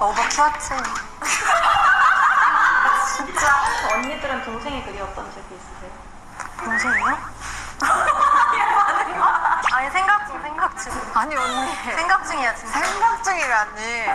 오버 키웠지. 진짜. 언니들은 동생이 그리웠던 적이 있으세요? 동생이요? 아니 생각 중 생각 중. 아니 언니 생각 중이야 진짜. 생각 중이라니